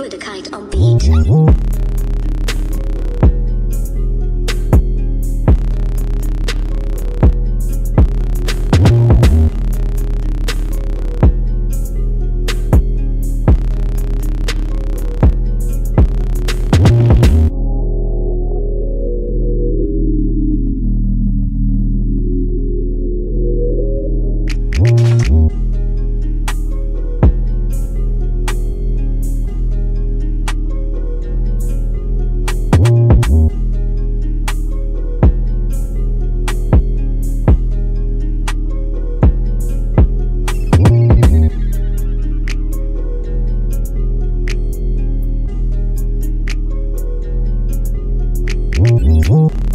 Sound on beat. Whoa.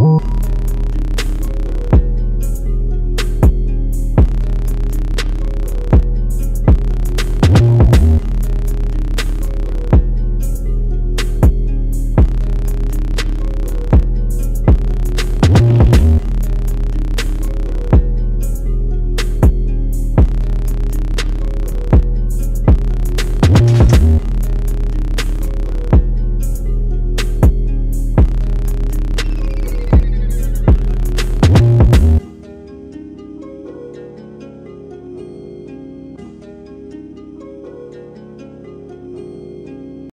Whoa.